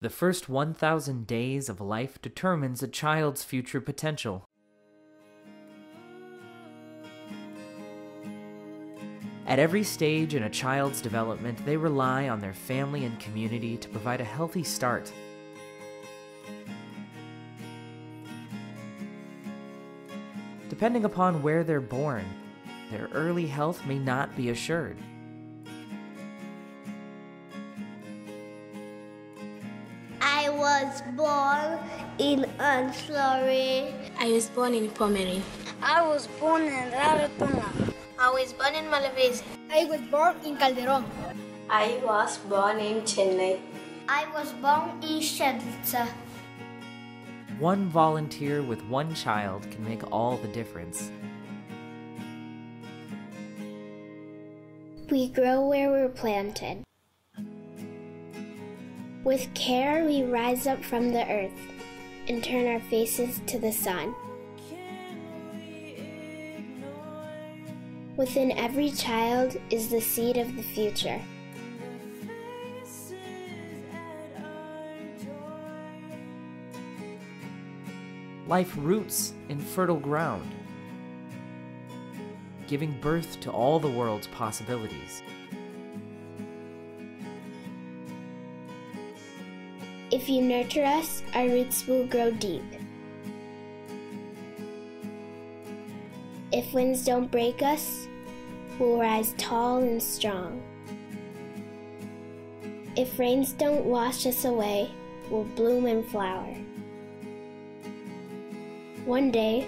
The first 1,000 days of life determines a child's future potential. At every stage in a child's development, they rely on their family and community to provide a healthy start. Depending upon where they're born, their early health may not be assured. I was born in Anslori. I was born in Pomeri. I was born in Rarotonga. I was born in Malavese. I was born in Calderon. I was born in Chennai. I was born in Siedlce. One volunteer with one child can make all the difference. We grow where we're planted. With care, we rise up from the earth and turn our faces to the sun. Within every child is the seed of the future. Life roots in fertile ground, giving birth to all the world's possibilities. If you nurture us, our roots will grow deep. If winds don't break us, we'll rise tall and strong. If rains don't wash us away, we'll bloom and flower. One day,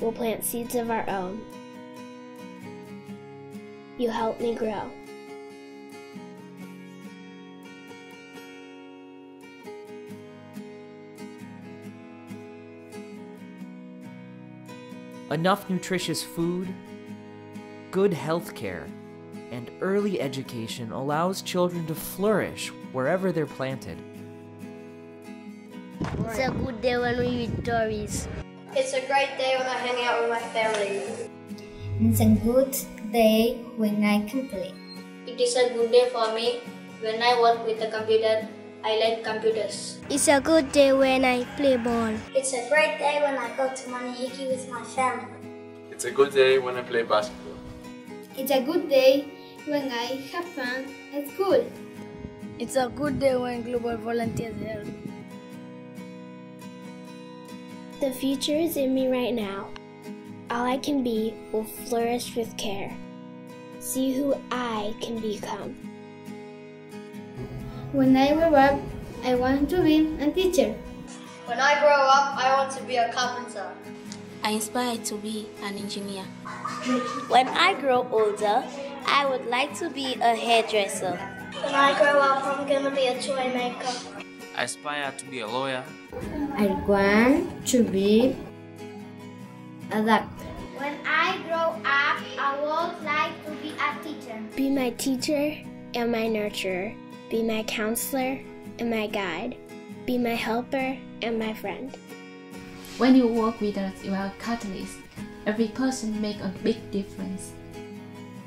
we'll plant seeds of our own. You help me grow. Enough nutritious food, good health care, and early education allows children to flourish wherever they're planted. It's a good day when we read stories. It's a great day when I hang out with my family. It's a good day when I can play. It is a good day for me when I work with the computer. I like computers. It's a good day when I play ball. It's a great day when I go to Manihiki with my family. It's a good day when I play basketball. It's a good day when I have fun at school. It's a good day when Global Volunteers help. The future is in me right now. All I can be will flourish with care. See who I can become. When I grow up, I want to be a teacher. When I grow up, I want to be a carpenter. I aspire to be an engineer. When I grow older, I would like to be a hairdresser. When I grow up, I'm gonna be a toy maker. I aspire to be a lawyer. I want to be a doctor. When I grow up, I would like to be a teacher. Be my teacher and my nurturer. Be my counselor and my guide. Be my helper and my friend. When you work with us, you are a catalyst. Every person makes a big difference.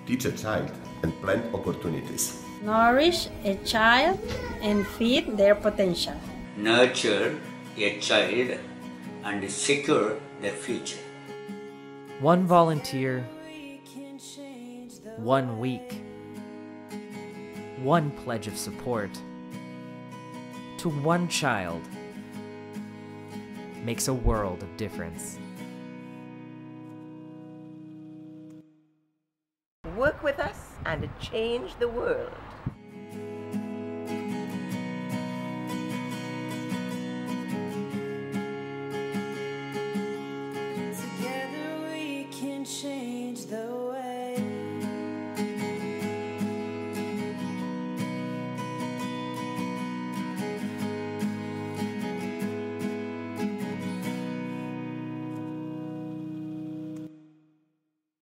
Teach a child and plant opportunities. Nourish a child and feed their potential. Nurture a child and secure their future. One volunteer, one week, one pledge of support to one child makes a world of difference. Work with us and change the world.